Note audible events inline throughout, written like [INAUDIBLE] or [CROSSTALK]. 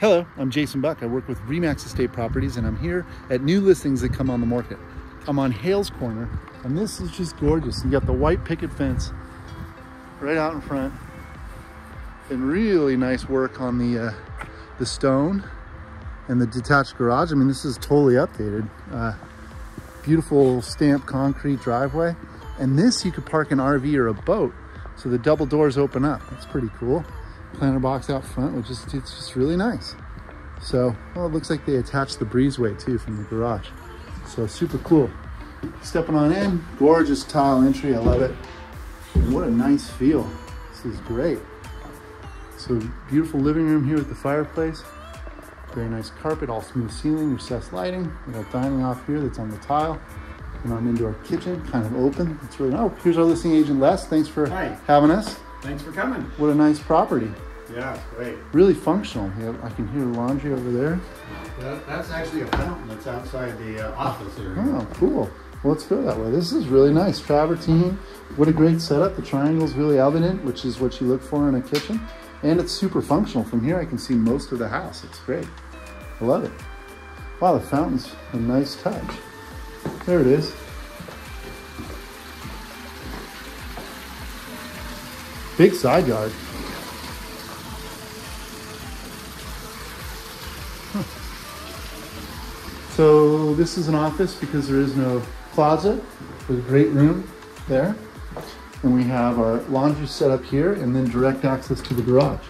Hello, I'm Jason Buck. I work with Remax Estate Properties and I'm here at new listings that come on the market. I'm on Hales Corner and this is just gorgeous. You got the white picket fence right out in front and really nice work on the, uh, the stone and the detached garage. I mean, this is totally updated. Uh, beautiful stamped concrete driveway. And this you could park an RV or a boat. So the double doors open up. That's pretty cool planter box out front, which is it's just really nice. So, well, it looks like they attached the breezeway too from the garage. So super cool. Stepping on in, gorgeous tile entry, I love it. And what a nice feel. This is great. So beautiful living room here with the fireplace. Very nice carpet, all smooth ceiling, recessed lighting. We got dining off here that's on the tile. And on into our kitchen, kind of open. It's really, oh, here's our listing agent, Les. Thanks for Hi. having us. Thanks for coming. What a nice property. Yeah, it's great. Really functional. Yeah, I can hear laundry over there. That, that's actually a fountain that's outside the uh, office area. Oh, cool. Well, let's go that way. This is really nice. Travertine. What a great setup. The triangle's really evident, which is what you look for in a kitchen. And it's super functional. From here, I can see most of the house. It's great. I love it. Wow, the fountain's a nice touch. There it is. Big side yard. So this is an office because there is no closet. There's a great room there. And we have our laundry set up here and then direct access to the garage.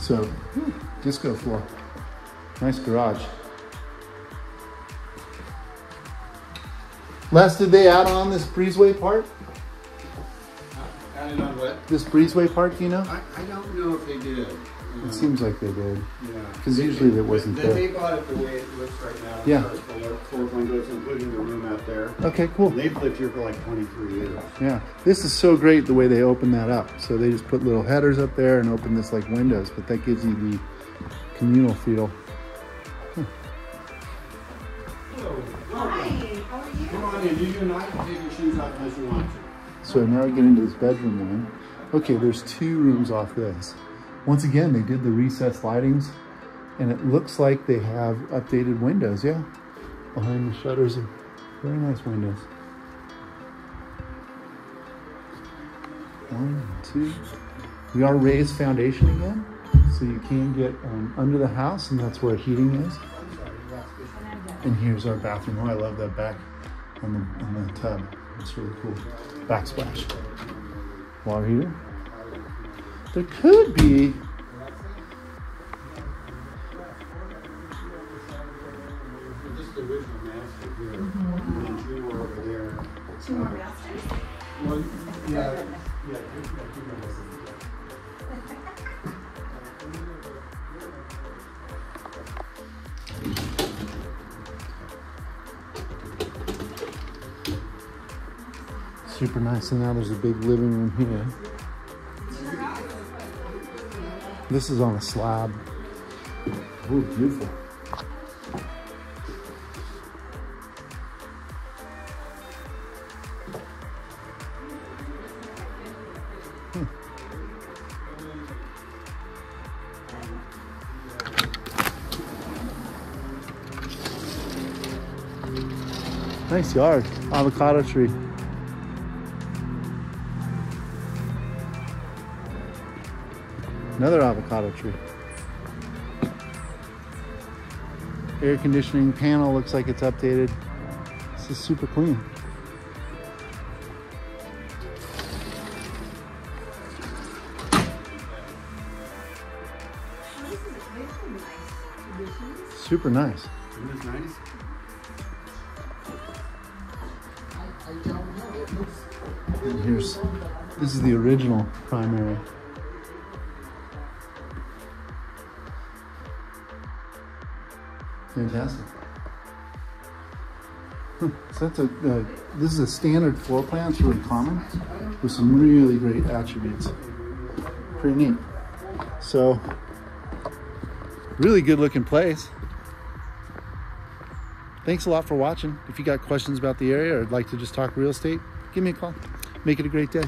So, whew, disco floor. Nice garage. Les, did they add on this breezeway part? Added on what? This breezeway part, do you know? I, I don't know if they did. It um, seems like they did. Yeah. Because usually that wasn't they, there. They bought it the way it looks right now. Yeah. So it's full of Four windows, including the room out there. Okay, cool. They've lived here for like 23 years. Yeah, this is so great the way they open that up. So they just put little headers up there and open this like windows, but that gives you the communal feel. Hi, how are you? Come on in. You do not take your shoes off unless you want to. So now we get into this bedroom one. Okay, there's two rooms off this. Once again, they did the recessed lightings and it looks like they have updated windows, yeah. Behind the shutters, very nice windows. One, two. We are raised foundation again, so you can get um, under the house and that's where heating is. And here's our bathroom. Oh, I love that back on the, on the tub. It's really cool. Backsplash. Water heater. There could be Just the original master here. And two were over there. Two more masters? Well, yeah, yeah. [LAUGHS] super nice. And now there's a big living room here. This is on a slab. Oh, beautiful. Nice yard, avocado tree. Another avocado tree. Air conditioning panel looks like it's updated. This is super clean. This is very nice additions. Super nice. Isn't nice? And here's, this is the original primary. Fantastic. So that's a, uh, this is a standard floor plan, it's really common, with some really great attributes. Pretty neat. So, really good looking place. Thanks a lot for watching. If you got questions about the area or would like to just talk real estate, give me a call. Make it a great day.